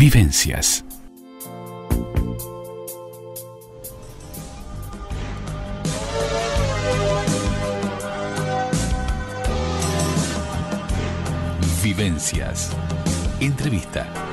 Vivencias. Vivencias. Entrevista.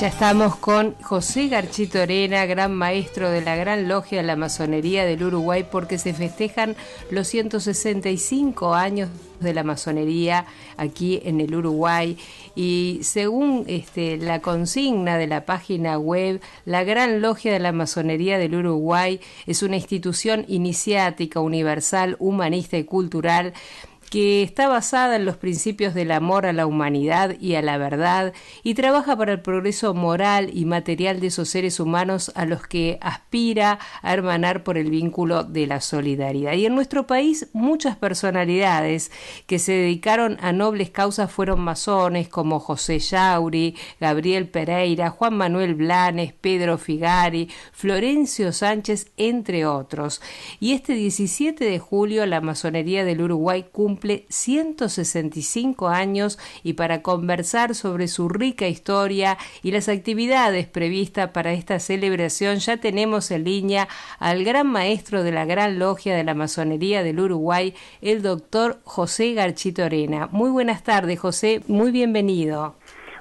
Ya estamos con José Garchito Arena, gran maestro de la Gran Logia de la Masonería del Uruguay, porque se festejan los 165 años de la masonería aquí en el Uruguay. Y según este, la consigna de la página web, la Gran Logia de la Masonería del Uruguay es una institución iniciática, universal, humanista y cultural que está basada en los principios del amor a la humanidad y a la verdad y trabaja para el progreso moral y material de esos seres humanos a los que aspira a hermanar por el vínculo de la solidaridad. Y en nuestro país muchas personalidades que se dedicaron a nobles causas fueron masones como José Yauri, Gabriel Pereira, Juan Manuel Blanes, Pedro Figari, Florencio Sánchez, entre otros. Y este 17 de julio la masonería del Uruguay cumple 165 años y para conversar sobre su rica historia y las actividades previstas para esta celebración ya tenemos en línea al gran maestro de la Gran Logia de la Masonería del Uruguay, el doctor José Garchito Arena. Muy buenas tardes, José, muy bienvenido.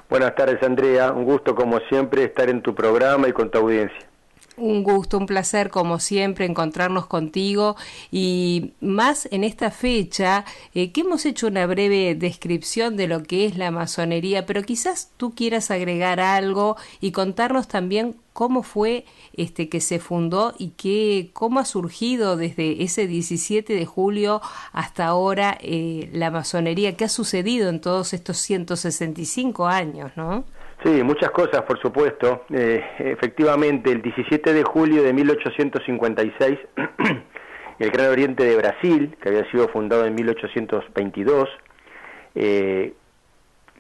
Buenas tardes, Andrea. Un gusto, como siempre, estar en tu programa y con tu audiencia. Un gusto, un placer como siempre encontrarnos contigo y más en esta fecha eh, que hemos hecho una breve descripción de lo que es la masonería, pero quizás tú quieras agregar algo y contarnos también cómo fue este que se fundó y qué cómo ha surgido desde ese 17 de julio hasta ahora eh, la masonería, qué ha sucedido en todos estos 165 años, ¿no? Sí, muchas cosas, por supuesto. Eh, efectivamente, el 17 de julio de 1856, el Gran Oriente de Brasil, que había sido fundado en 1822, eh,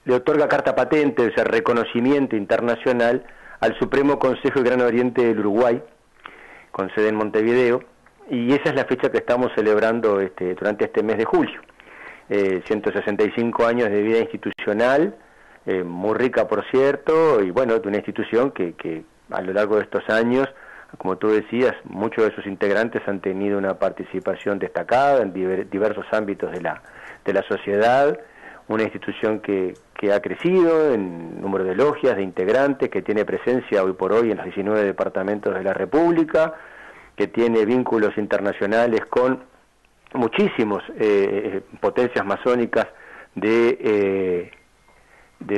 le otorga carta patente, ese reconocimiento internacional, al Supremo Consejo del Gran Oriente del Uruguay, con sede en Montevideo, y esa es la fecha que estamos celebrando este, durante este mes de julio. 165 eh, años de vida institucional, eh, muy rica por cierto, y bueno, de una institución que, que a lo largo de estos años, como tú decías, muchos de sus integrantes han tenido una participación destacada en diversos ámbitos de la, de la sociedad, una institución que, que ha crecido en número de logias, de integrantes, que tiene presencia hoy por hoy en los 19 departamentos de la República, que tiene vínculos internacionales con muchísimos eh, eh, potencias masónicas de eh,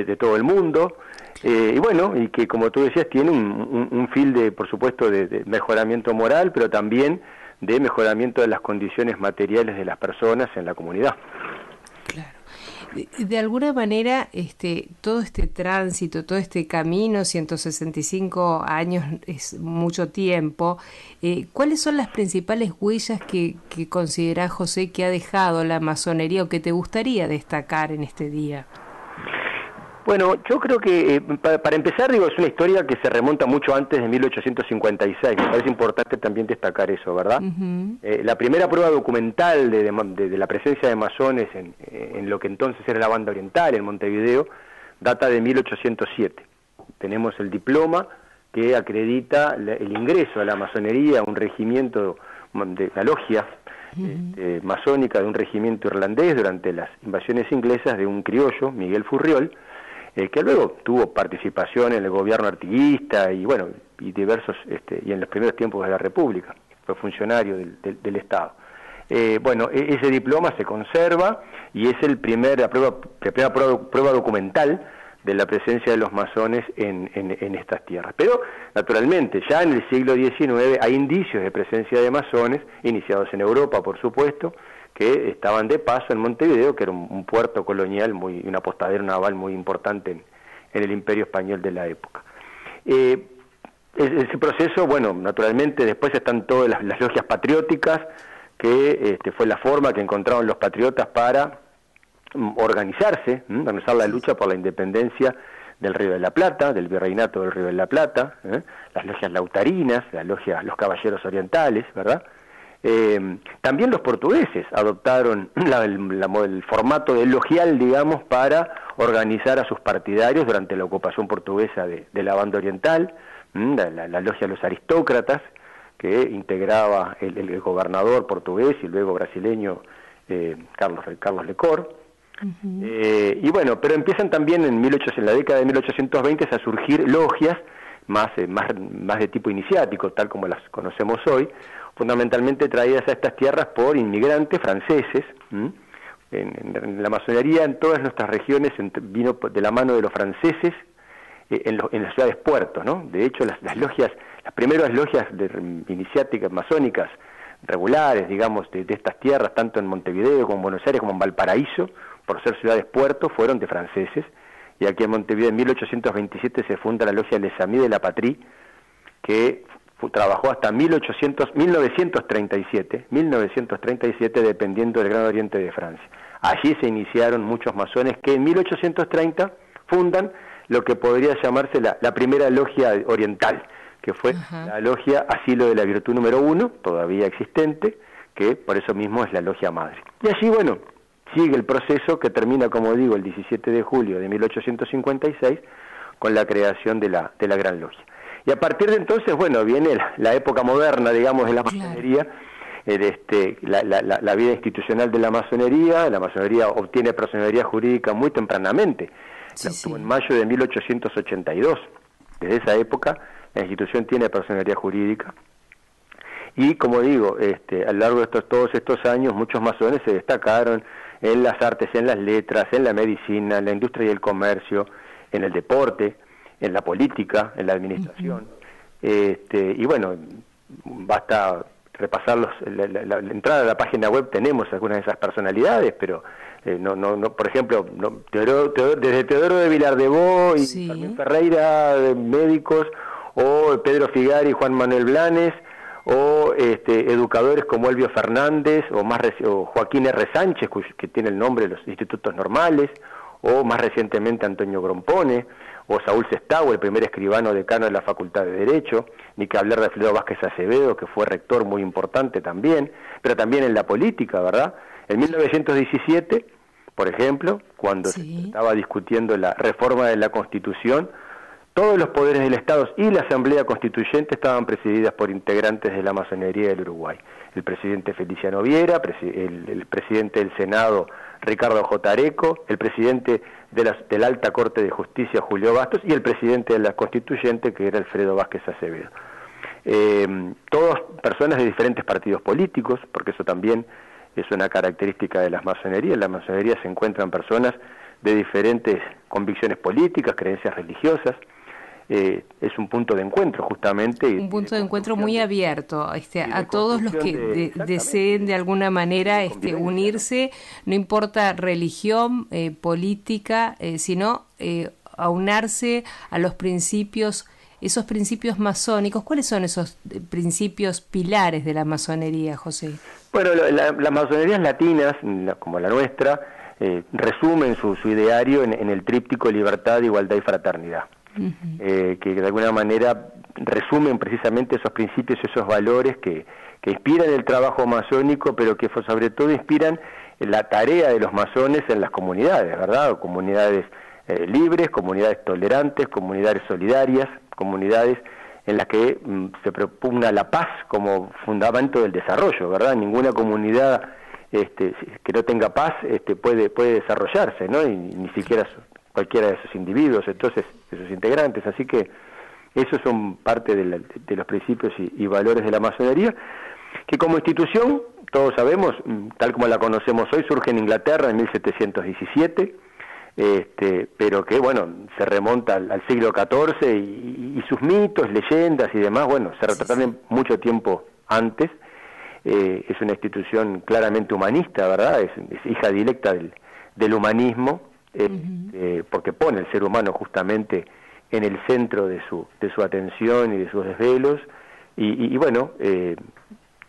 de, todo el mundo. Eh, y bueno, y que como tú decías, tiene un, un, fil de, por supuesto, de, mejoramiento moral, pero también de mejoramiento de las condiciones materiales de las personas en la comunidad. Claro. De, alguna manera, este, todo este tránsito, todo este camino, 165 años es mucho tiempo, eh, ¿cuáles son las principales huellas que, que considera José que ha dejado la masonería o que te gustaría destacar en este día? Bueno, yo creo que eh, para, empezar, digo, es una historia que se remonta mucho antes de 1856. Me parece importante también destacar eso, ¿verdad? Eh, la primera prueba documental de, la presencia de masones en, lo que entonces era la banda oriental, en Montevideo, data de 1807. Tenemos el diploma que acredita el ingreso a la masonería, a un regimiento de la logia este, masónica de un regimiento irlandés durante las invasiones inglesas de un criollo, Miguel Furriol, eh, que luego tuvo participación en el gobierno artiguista y bueno, y diversos, este, y en los primeros tiempos de la República, fue funcionario del, Estado. Eh, bueno, e, ese diploma se conserva y es el primer, la, prueba, primera prueba, documental de la presencia de los masones en, en, estas tierras. Pero, naturalmente, ya en el siglo XIX hay indicios de presencia de masones, iniciados en Europa, por supuesto, que estaban de paso en Montevideo, que era un, puerto colonial, muy, una apostadero naval muy importante en, el imperio español de la época. Eh, ese proceso, bueno, naturalmente después están todas las, logias patrióticas, que este, fue la forma que encontraron los patriotas para mm, organizarse, organizar la lucha por la independencia del Río de la Plata, del virreinato del Río de la Plata, ¿eh? las logias lautarinas, las logias, los caballeros orientales, ¿verdad? Eh, también los portugueses adoptaron el, formato de logial, digamos, para organizar a sus partidarios durante la ocupación portuguesa de, la banda oriental, la, logia de los aristócratas, que integraba el, gobernador portugués y luego brasileño eh, Carlos, Carlos Lecor. Eh, y bueno, pero empiezan también en, 18, en la década de 1820 a surgir logias más, más, más de tipo iniciático, tal como las conocemos hoy, fundamentalmente traídas a estas tierras por inmigrantes franceses. En, la masonería en todas nuestras regiones vino de la mano de los franceses eh, en, las ciudades puertos, ¿no? De hecho, las, logias, las primeras logias de, iniciáticas masónicas regulares, digamos, de, estas tierras, tanto en Montevideo como en Buenos Aires, como en Valparaíso, por ser ciudades puertos, fueron de franceses. Y aquí en Montevideo en 1827 se funda la logia Les Amis de la Patrie, que trabajó hasta 1800, 1937, 1937 dependiendo del Gran Oriente de Francia. Allí se iniciaron muchos masones que en 1830 fundan lo que podría llamarse la, primera logia oriental, que fue la logia Asilo de la Virtud número uno, todavía existente, que por eso mismo es la logia madre. Y allí, bueno, sigue el proceso que termina, como digo, el 17 de julio de 1856 con la creación de la, de la Gran Logia. Y a partir de entonces, bueno, viene la, época moderna, digamos, de la masonería, este, la, vida institucional de la masonería, la masonería obtiene personalidad jurídica muy tempranamente, en mayo de 1882. Desde esa época la institución tiene personalidad jurídica. Y como digo, este, a lo largo de estos, todos estos años muchos masones se destacaron en las artes, en las letras, en la medicina, en la industria y el comercio, en el deporte, en la política, en la administración. este, y bueno, basta repasar la, entrada a la página web, tenemos algunas de esas personalidades, pero eh, no, no, no, por ejemplo, no, desde Teodoro de Vilar de Bo y Ferreira, médicos, o Pedro Figari y Juan Manuel Blanes, o este, educadores como Elvio Fernández, o, más o Joaquín R. Sánchez, que tiene el nombre de los institutos normales, o más recientemente Antonio Grompone, o Saúl Sestau, el primer escribano decano de la Facultad de Derecho, ni que hablar de Alfredo Vázquez Acevedo, que fue rector muy importante también, pero también en la política, ¿verdad? En 1917, por ejemplo, cuando se estaba discutiendo la reforma de la Constitución, todos los poderes del Estado y la Asamblea Constituyente estaban presididas por integrantes de la masonería del Uruguay. El presidente Feliciano Viera, el, el presidente del Senado Ricardo Jotareco, el presidente de la, de la, Alta Corte de Justicia, Julio Bastos, y el presidente de la Constituyente, que era Alfredo Vázquez Acevedo. Eh, todas personas de diferentes partidos políticos, porque eso también es una característica de las masonerías. En la masonería se encuentran personas de diferentes convicciones políticas, creencias religiosas, eh, es un punto de encuentro justamente. Un punto de encuentro muy abierto este, a todos los que deseen de alguna manera este, unirse, no importa religión, eh, política, eh, sino aunarse a los principios esos principios masónicos. ¿Cuáles son esos principios pilares de la masonería, José? Bueno, las masonerías latinas, como la nuestra, resumen su, ideario en, el tríptico libertad, igualdad y fraternidad eh, que de alguna manera resumen precisamente esos principios, esos valores que, que inspiran el trabajo masónico, pero que sobre todo inspiran la tarea de los masones en las comunidades, ¿verdad? Comunidades eh, libres, comunidades tolerantes, comunidades solidarias, comunidades en las que mm, se propugna la paz como fundamento del desarrollo, ¿verdad? Ninguna comunidad este, que no tenga paz este, puede, puede desarrollarse, ¿no? Y ni siquiera cualquiera de esos individuos, entonces, esos integrantes. Así que esos son parte de, los principios y, valores de la masonería, que como institución, todos sabemos, mm, tal como la conocemos hoy, surge en Inglaterra en 1717, este, pero que, bueno, se remonta al, siglo XIV y, sus mitos, leyendas y demás, bueno, se retratan mucho tiempo antes. Eh, es una institución claramente humanista, ¿verdad? Es, hija directa del, del humanismo, eh, porque pone el ser humano justamente en el centro de su, de su atención y de sus desvelos, y, bueno, eh,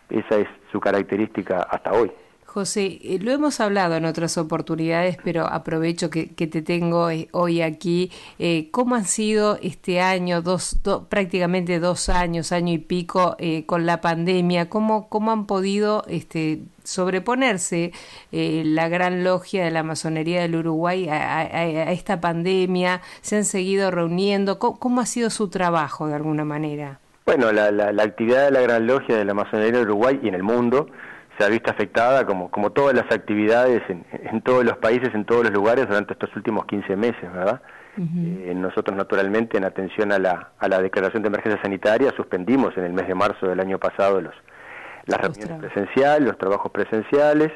esa es su característica hasta hoy. José, eh, lo hemos hablado en otras oportunidades, pero aprovecho que, te tengo eh, hoy aquí. Eh, ¿Cómo han sido este año, dos, prácticamente dos años, año y pico, con la pandemia? ¿Cómo, cómo han podido este, sobreponerse la gran logia de la masonería del Uruguay a, esta pandemia? ¿Se han seguido reuniendo? ¿Cómo, ha sido su trabajo de alguna manera? Bueno, la, la actividad de la gran logia de la masonería del Uruguay y en el mundo se ha visto afectada, como, como todas las actividades en, en, todos los países, en todos los lugares, durante estos últimos 15 meses, ¿verdad? Eh, nosotros, naturalmente, en atención a la, a la declaración de emergencia sanitaria, suspendimos en el mes de marzo del año pasado los, las reuniones presenciales, los trabajos presenciales,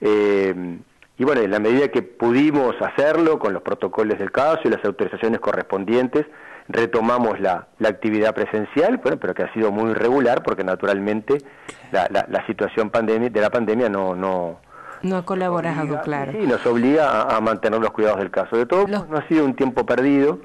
eh, y bueno, en la medida que pudimos hacerlo, con los protocolos del caso y las autorizaciones correspondientes, retomamos la, la actividad presencial, bueno, pero que ha sido muy irregular porque naturalmente la, la, situación pandemia, de la pandemia no... No, no ha colaborado, claro. Sí, nos obliga a, mantener los cuidados del caso. De todo, no ha sido un tiempo perdido,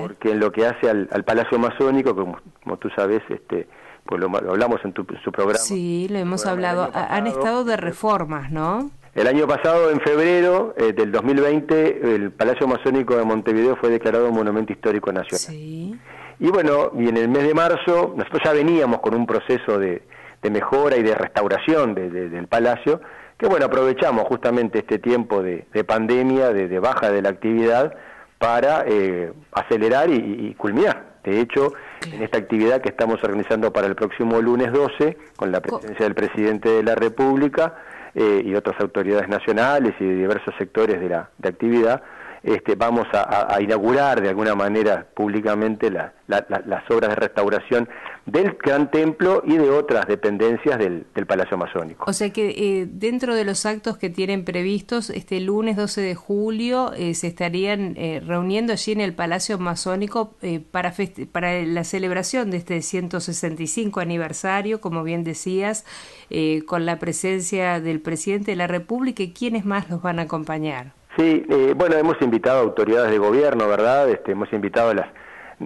porque en lo que hace al, Palacio Masónico, como, como tú sabes, este pues lo, hablamos en tu su programa. Sí, lo hemos hablado. Han estado de reformas, ¿no? El año pasado, en febrero eh, del 2020, el Palacio Masónico de Montevideo fue declarado Monumento Histórico Nacional. Sí. Y bueno, y en el mes de marzo, nosotros ya veníamos con un proceso de, mejora y de restauración del palacio, que bueno, aprovechamos justamente este tiempo de, pandemia, de, baja de la actividad, para eh, acelerar y, culminar. De hecho, en esta actividad que estamos organizando para el próximo lunes 12, con la presencia del presidente de la República, eh, y otras autoridades nacionales y de diversos sectores de la de actividad, este, vamos a, inaugurar de alguna manera públicamente las obras de restauración del Gran Templo y de otras dependencias del, Palacio Masónico. O sea que eh, dentro de los actos que tienen previstos, este lunes 12 de julio eh, se estarían eh, reuniendo allí en el Palacio Masónico para, para la celebración de este 165 aniversario, como bien decías, con la presencia del presidente de la República y quiénes más los van a acompañar. Sí, bueno, hemos invitado a autoridades de gobierno, ¿verdad? Este, hemos invitado a las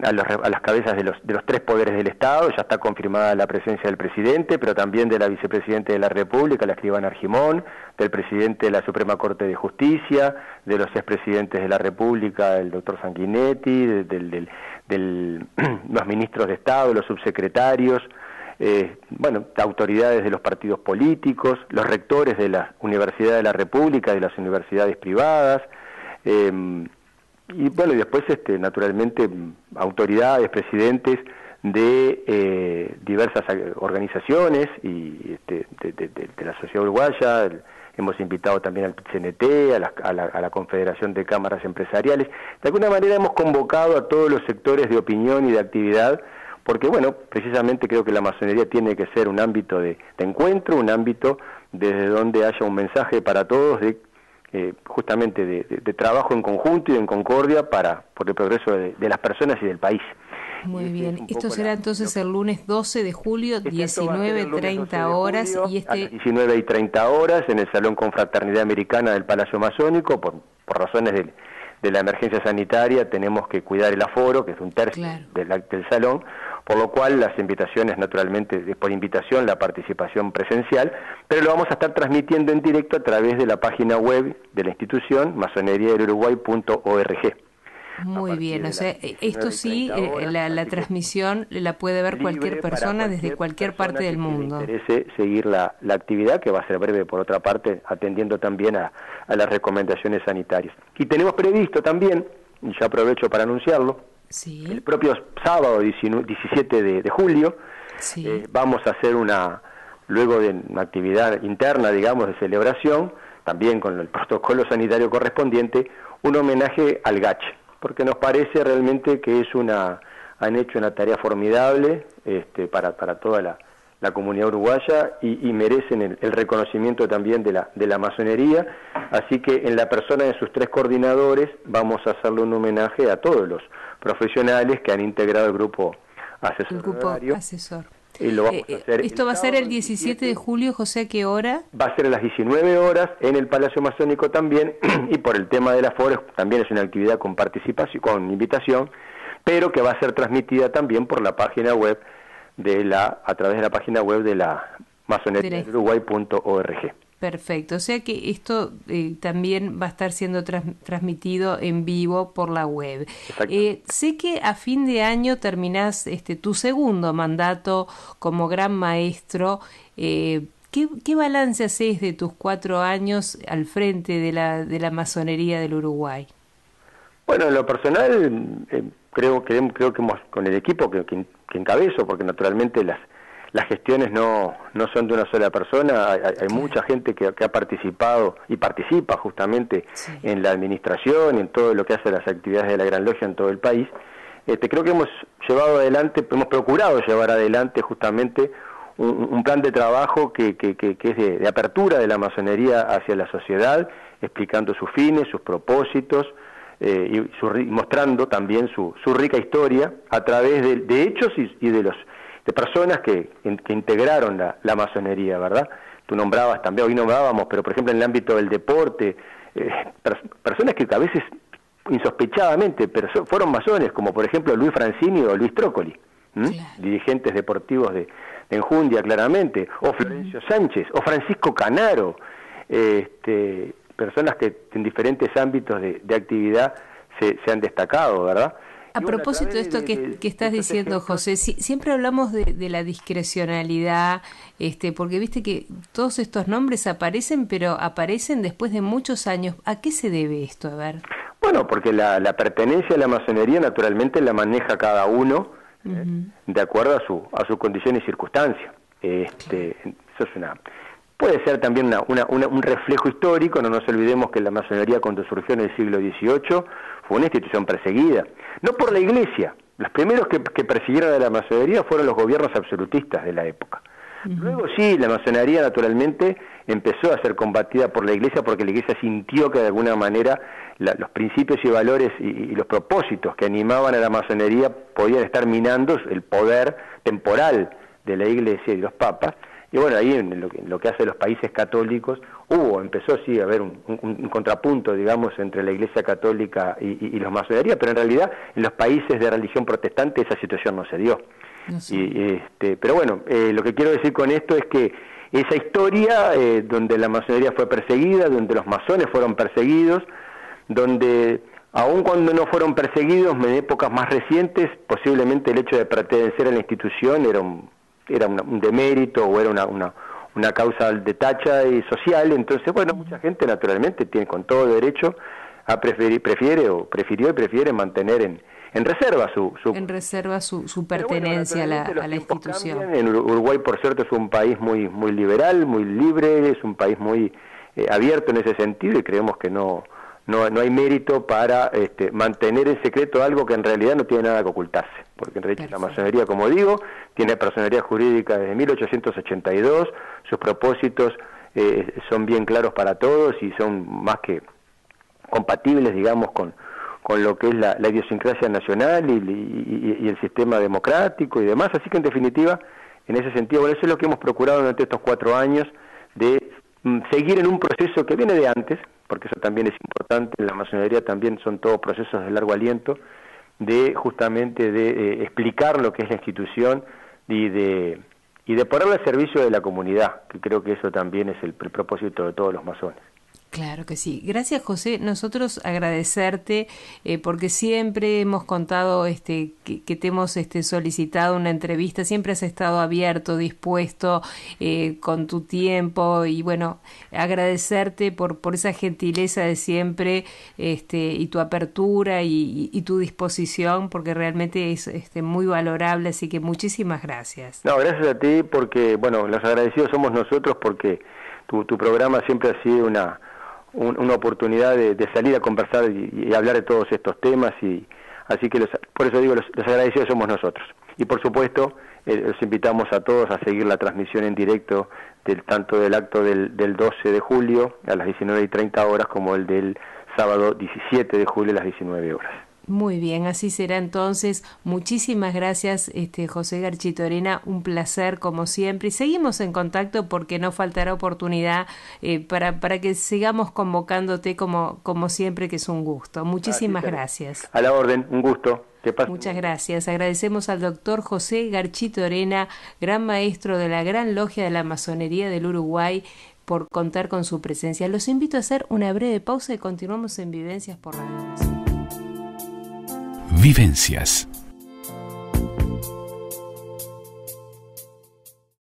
a, las cabezas de los, de los tres poderes del Estado, ya está confirmada la presencia del presidente, pero también de la vicepresidenta de la República, la escribana Argimón, del presidente de la Suprema Corte de Justicia, de los expresidentes de la República, el doctor Sanguinetti, del, los ministros de Estado, los subsecretarios, eh, bueno, autoridades de los partidos políticos, los rectores de la Universidad de la República, de las universidades privadas, eh, y bueno, y después, este, naturalmente, autoridades, presidentes de eh, diversas organizaciones y este, de, la sociedad uruguaya, hemos invitado también al CNT, a la, a, la, Confederación de Cámaras Empresariales. De alguna manera hemos convocado a todos los sectores de opinión y de actividad, porque bueno, precisamente creo que la masonería tiene que ser un ámbito de encuentro, un ámbito desde donde haya un mensaje para todos de eh, justamente de, trabajo en conjunto y en concordia para por el progreso de, las personas y del país. Muy este bien, esto será entonces el lunes 12 de julio, 19.30 horas. y este... A las 19 y 30 horas en el Salón Confraternidad Americana del Palacio Masónico, por, por razones de, de la emergencia sanitaria tenemos que cuidar el aforo, que es un tercio del, del salón, por lo cual las invitaciones, naturalmente, es por invitación la participación presencial, pero lo vamos a estar transmitiendo en directo a través de la página web de la institución, masoneriadeluruguay.org. Muy bien, o sea, esto sí, eh, la, transmisión la puede ver cualquier persona desde cualquier parte del mundo. interese seguir la, la, actividad, que va a ser breve por otra parte, atendiendo también a, a las recomendaciones sanitarias. Y tenemos previsto también, y ya aprovecho para anunciarlo, el propio sábado 17 de, julio eh, vamos a hacer una, luego de una actividad interna, digamos, de celebración, también con el protocolo sanitario correspondiente, un homenaje al GACH, porque nos parece realmente que es una, han hecho una tarea formidable este, para, para toda la, la comunidad uruguaya y, merecen el, el, reconocimiento también de la, de la masonería. Así que en la persona de sus tres coordinadores vamos a hacerle un homenaje a todos los profesionales que han integrado el grupo asesor. El grupo asesor. Y lo vamos a eh, hacer ¿Esto va a ser el 17 de julio, José? ¿A qué hora? Va a ser a las 19 horas en el Palacio Masónico también, y por el tema de la FORES también es una actividad con participación, con invitación, pero que va a ser transmitida también por la página web de la, a través de la página web de la masonería Perfecto, o sea que esto eh, también va a estar siendo transmitido en vivo por la web. Eh, sé que a fin de año terminás este, tu segundo mandato como gran maestro. Eh, ¿qué, ¿qué, balance haces de tus cuatro años al frente de la, de la masonería del Uruguay? Bueno, en lo personal, creo, creo, creo que hemos, con el equipo que, que, que encabezo, porque naturalmente las las gestiones no, no son de una sola persona, hay, mucha gente que, ha participado y participa justamente en la administración y en todo lo que hace las actividades de la Gran Logia en todo el país. Este, creo que hemos llevado adelante, hemos procurado llevar adelante justamente un, plan de trabajo que, que, que es de, apertura de la masonería hacia la sociedad, explicando sus fines, sus propósitos, eh, y mostrando también su, su, rica historia a través de, hechos y, de los de personas que, que integraron la, la, masonería, ¿verdad? Tú nombrabas también, hoy nombrábamos, pero por ejemplo en el ámbito del deporte, eh, personas que a veces insospechadamente fueron masones, como por ejemplo Luis Francini o Luis Trócoli, dirigentes deportivos de, Enjundia claramente, o Florencio Sánchez, o Francisco Canaro, este, personas que en diferentes ámbitos de, de actividad se, se han destacado, ¿verdad? A propósito de esto que, estás diciendo, José, siempre hablamos de, la discrecionalidad, este, porque viste que todos estos nombres aparecen, pero aparecen después de muchos años. ¿A qué se debe esto? A ver. Bueno, porque la, pertenencia a la masonería naturalmente la maneja cada uno eh, de acuerdo a su, a su condición y circunstancia. Este, Eso es una puede ser también una, un reflejo histórico, no nos olvidemos que la masonería cuando surgió en el siglo XVIII fue una institución perseguida, no por la Iglesia, los primeros que, persiguieron a la masonería fueron los gobiernos absolutistas de la época. Luego sí, la masonería naturalmente empezó a ser combatida por la Iglesia porque la Iglesia sintió que de alguna manera los principios y valores y, y, los propósitos que animaban a la masonería podían estar minando el poder temporal de la Iglesia y los papas y bueno, ahí en lo, que, lo que hace los países católicos hubo, empezó sí a haber un, contrapunto, digamos, entre la Iglesia Católica y, los masonería, pero en realidad en los países de religión protestante esa situación no se dio. Y, este, pero bueno, eh, lo que quiero decir con esto es que esa historia eh, donde la masonería fue perseguida, donde los masones fueron perseguidos, donde aun cuando no fueron perseguidos en épocas más recientes, posiblemente el hecho de pertenecer a la institución era un era un demérito o era una, una, una causa de tacha y social, entonces, bueno, mucha gente naturalmente tiene con todo derecho a preferir, prefiere o prefirió y prefiere mantener en, en reserva su, su en reserva su, su pertenencia a la, a la institución. En Uruguay, por cierto, es un país muy muy liberal, muy libre, es un país muy eh, abierto en ese sentido y creemos que no no, no hay mérito para este, mantener en secreto algo que en realidad no tiene nada que ocultarse, porque en realidad la masonería, como digo, tiene personería jurídica desde 1882, sus propósitos eh, son bien claros para todos y son más que compatibles, digamos, con, con lo que es la, idiosincrasia nacional y, y, el sistema democrático y demás. Así que, en definitiva, en ese sentido, bueno, eso es lo que hemos procurado durante estos cuatro años, de mm, seguir en un proceso que viene de antes, porque eso también es importante, la masonería también son todos procesos de largo aliento, de justamente de eh, explicar lo que es la institución y de, y de ponerla al servicio de la comunidad, que creo que eso también es el propósito de todos los masones. Claro que sí. Gracias, José. Nosotros agradecerte eh, porque siempre hemos contado este, que, te hemos este, solicitado una entrevista. Siempre has estado abierto, dispuesto, eh, con tu tiempo y bueno, agradecerte por, por esa gentileza de siempre este, y tu apertura y, y, tu disposición porque realmente es este, muy valorable. Así que muchísimas gracias. No, gracias a ti porque, bueno, los agradecidos somos nosotros porque tu, tu programa siempre ha sido una una oportunidad de, salir a conversar y, hablar de todos estos temas y así que por eso digo los, agradecidos somos nosotros y por supuesto eh, los invitamos a todos a seguir la transmisión en directo del tanto del acto del, del 12 de julio a las 19 y 30 horas como el del sábado 17 de julio a las 19 horas. Muy bien, así será entonces. Muchísimas gracias, este, José Garchito Arena. Un placer, como siempre. Y seguimos en contacto porque no faltará oportunidad eh, para, para que sigamos convocándote como, como siempre, que es un gusto. Muchísimas gracias. A la orden, un gusto. Muchas gracias. Agradecemos al doctor José Garchito Arena, gran maestro de la Gran Logia de la Masonería del Uruguay por contar con su presencia. Los invito a hacer una breve pausa y continuamos en Vivencias por Radio Vivencias